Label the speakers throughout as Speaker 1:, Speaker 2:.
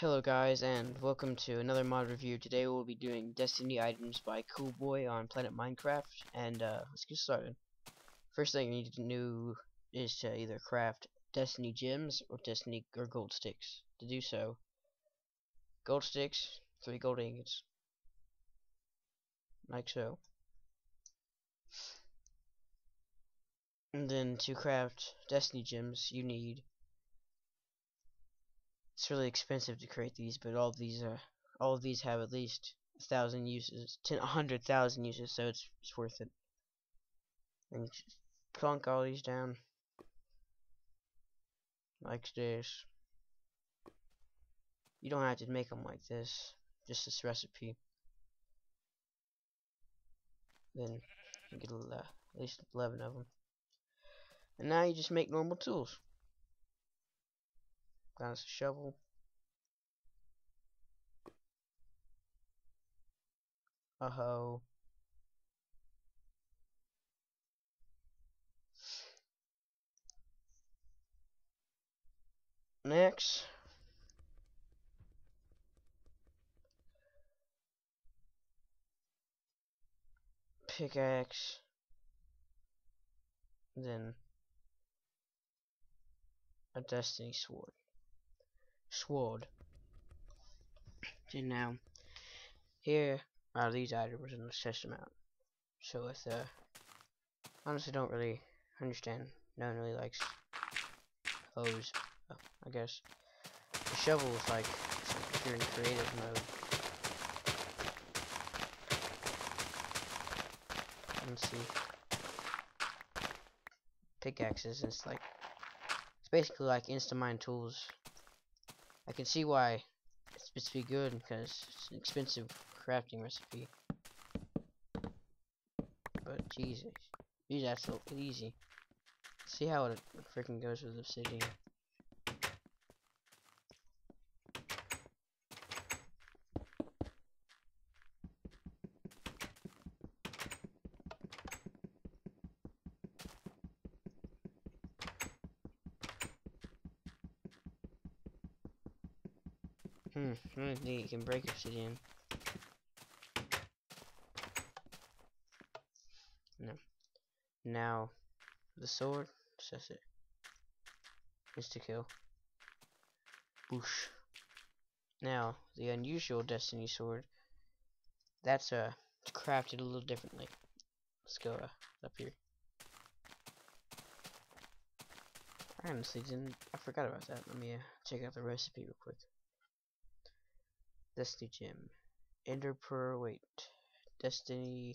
Speaker 1: Hello guys and welcome to another mod review. Today we'll be doing Destiny items by Coolboy on Planet Minecraft and uh, let's get started. First thing you need to do is to either craft Destiny gems or Destiny or gold sticks. To do so, gold sticks, three gold ingots, like so. And then to craft Destiny gems, you need it's really expensive to create these, but all of these are all of these have at least a thousand uses, ten, a hundred thousand uses, so it's it's worth it. And plunk all these down like this. You don't have to make them like this, just this recipe. Then you get uh, at least 11 of them. And now you just make normal tools. Us a shovel. A hoe. Next. Pickaxe. Then a destiny sword. Sword. And now, here are these items in the system out. So with uh, honestly don't really understand. No one really likes hoes. Oh, I guess the shovel is like if you're in creative mode. Let's see. Pickaxes. It's like it's basically like Instamine tools. I can see why it's supposed to be good because it's an expensive crafting recipe. But Jesus, these are so easy. See how it freaking goes with obsidian. Hmm, I don't think you can break obsidian. No. Now, the sword, says it, is to kill. Boosh. Now, the unusual destiny sword, that's uh, crafted a little differently. Let's go uh, up here. I honestly didn't, I forgot about that. Let me uh, check out the recipe real quick. Destiny Gem. Ender Pearl, wait. Destiny.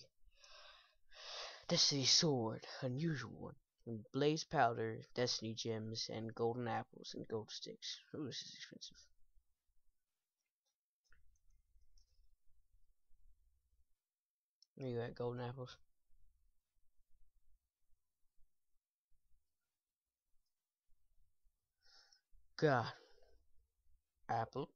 Speaker 1: Destiny Sword, unusual one. Blaze Powder, Destiny Gems, and Golden Apples and Gold Sticks. Ooh, this is expensive. You at, Golden Apples? God. Apple.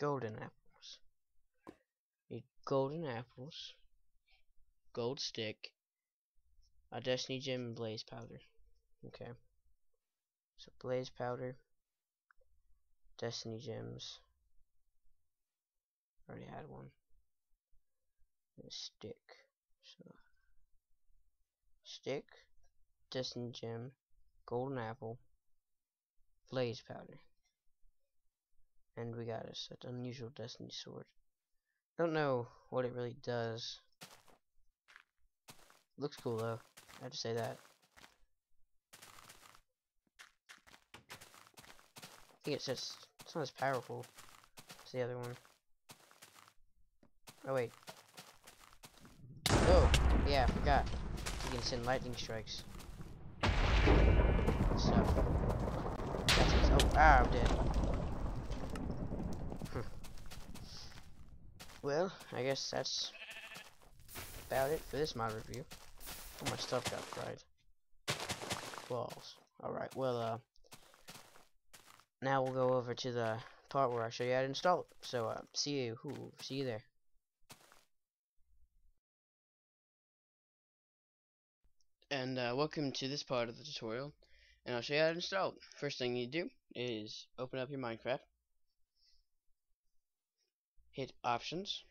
Speaker 1: Golden apples. Need golden apples, gold stick, a destiny gem, and blaze powder. Okay. So blaze powder, destiny gems. Already had one. And stick. So stick, destiny gem, golden apple, blaze powder. And we got us an unusual destiny sword. Don't know what it really does. Looks cool though. I have to say that. I think it's just it's not as powerful as the other one. Oh wait. Oh, yeah, I forgot. You can send lightning strikes. Stuff. oh, ah, I'm dead. Well, I guess that's about it for this mod review. All my stuff got fried. Balls. Alright, well, uh, now we'll go over to the part where I show you how to install it. So, uh, see you, ooh, see you there. and uh, welcome to this part of the tutorial and I'll show you how to install it. First thing you do is open up your Minecraft hit options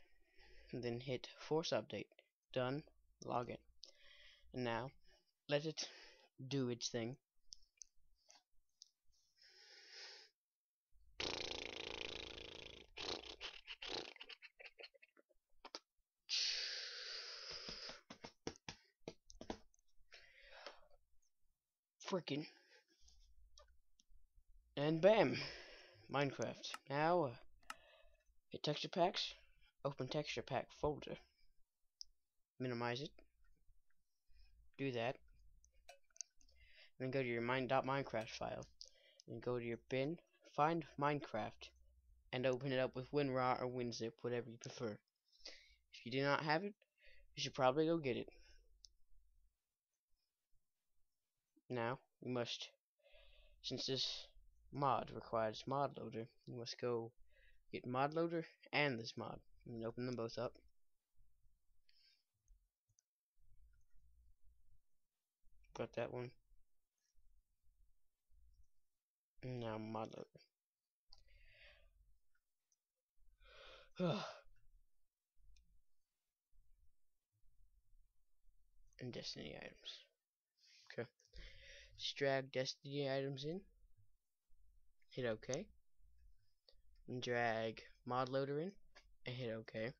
Speaker 1: and then hit force update. Done. Login. And now let it do its thing. Freaking and bam! Minecraft. Now uh, hit texture packs open texture pack folder. Minimize it. Do that. Then go to your mine.minecraft file. And go to your bin find Minecraft and open it up with WinRAR or WinZip whatever you prefer. If you do not have it you should probably go get it. Now you must since this mod requires mod loader you must go get mod loader and this mod. And open them both up. Got that one. And now mod loader. And destiny items. Okay. Just drag destiny items in. Hit OK. And drag mod loader in. And hit OK.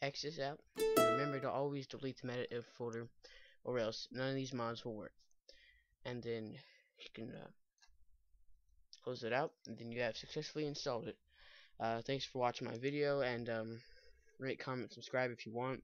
Speaker 1: This out. And remember to always delete the metadata folder or else none of these mods will work. And then you can uh, close it out and then you have successfully installed it. Uh, thanks for watching my video and um, rate, comment, subscribe if you want.